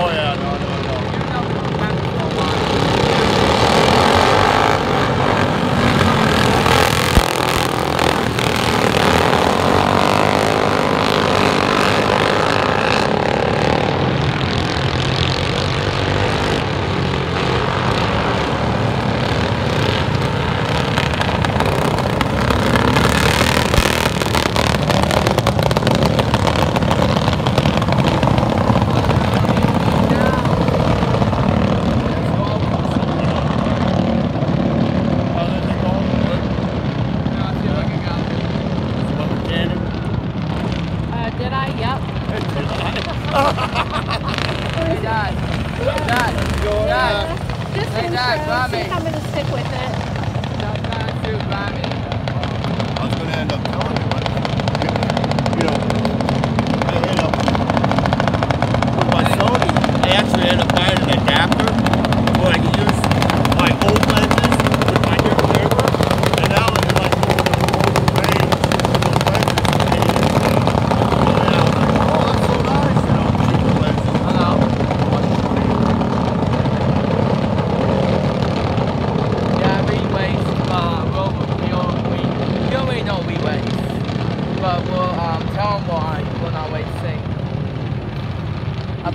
Oh yeah, did I? Yep. Hey, Dad. Hey, Dad. Dad. Just Hey, Dad, intro. grab See me. I'm gonna stick with it. Stop trying to grab. I was gonna end up telling you, but you know,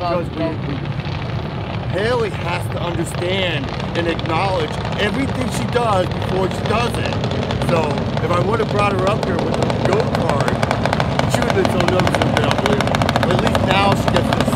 because we, we, Haley has to understand and acknowledge everything she does before she does it. So if I would have brought her up here with a go kart, she would have been so nervous and unbelievable. At least now she gets to